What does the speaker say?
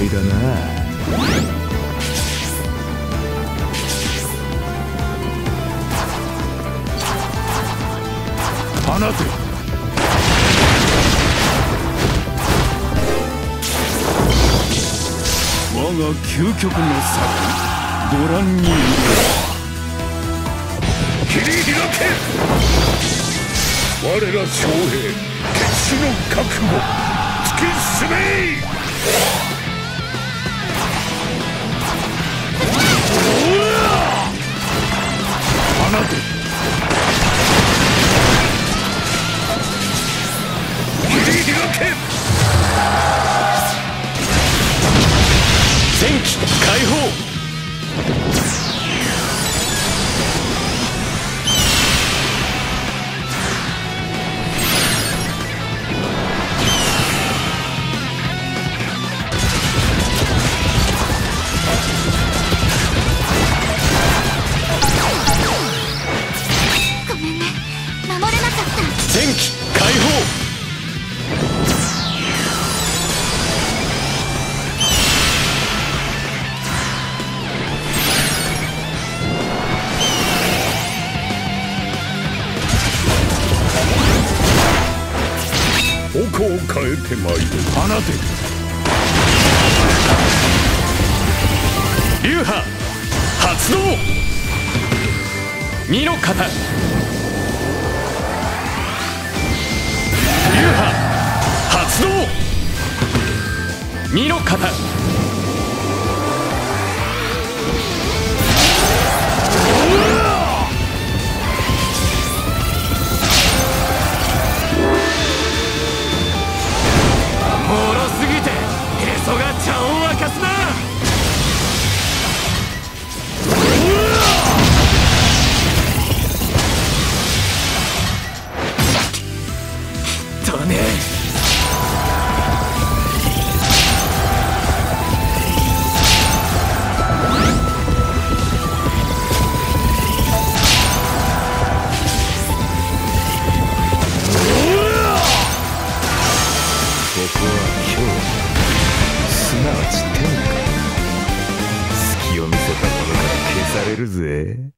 いだな。放て。我が究極の策ご覧に入れ切り開け。我ら将兵決死の覚悟突き進め解放方。向を変えてまいる放て流派発動二の型流派発動二の型れるぜ。